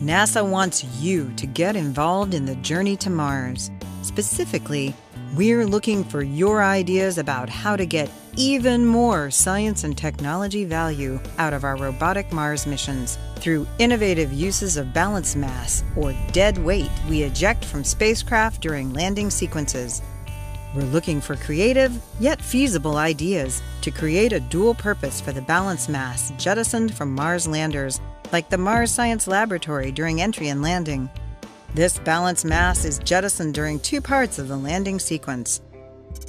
NASA wants you to get involved in the journey to Mars. Specifically, we're looking for your ideas about how to get even more science and technology value out of our robotic Mars missions through innovative uses of balance mass, or dead weight, we eject from spacecraft during landing sequences. We're looking for creative, yet feasible ideas to create a dual purpose for the balance mass jettisoned from Mars landers, like the Mars Science Laboratory during entry and landing. This balance mass is jettisoned during two parts of the landing sequence.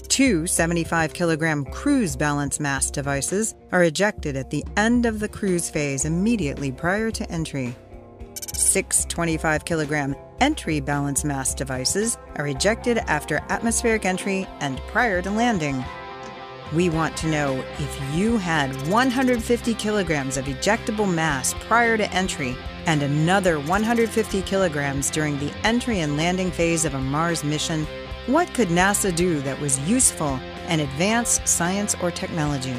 Two 75 kilogram cruise balance mass devices are ejected at the end of the cruise phase immediately prior to entry. Six 25 kilogram entry balance mass devices are ejected after atmospheric entry and prior to landing. We want to know if you had 150 kilograms of ejectable mass prior to entry and another 150 kilograms during the entry and landing phase of a Mars mission, what could NASA do that was useful and advance science or technology?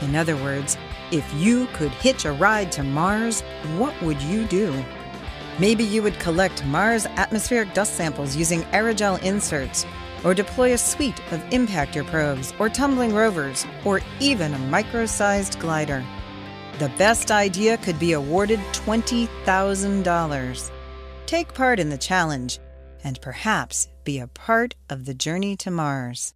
In other words, if you could hitch a ride to Mars, what would you do? Maybe you would collect Mars atmospheric dust samples using aerogel inserts, or deploy a suite of impactor probes, or tumbling rovers, or even a micro sized glider. The best idea could be awarded $20,000. Take part in the challenge and perhaps be a part of the journey to Mars.